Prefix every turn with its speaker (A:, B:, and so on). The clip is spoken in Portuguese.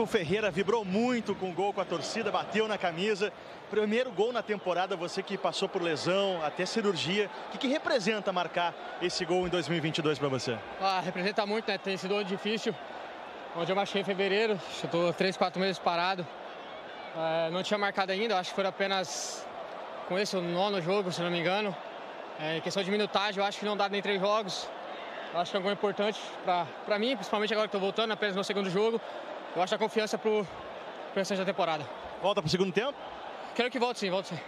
A: O Ferreira vibrou muito com o gol com a torcida, bateu na camisa. Primeiro gol na temporada, você que passou por lesão, até cirurgia. O que, que representa marcar esse gol em 2022 para você?
B: Ah, representa muito, né? Tem sido um difícil. Onde eu machuquei em fevereiro, estou três, quatro meses parado. É, não tinha marcado ainda, acho que foi apenas com esse o nono jogo, se não me engano. É, em questão de minutagem, eu acho que não dá nem três jogos. Eu acho que é um gol importante para mim, principalmente agora que estou voltando, apenas no segundo jogo. Eu acho a confiança para o restante da temporada.
A: Volta para o segundo tempo?
B: Quero que volte sim, volte sim.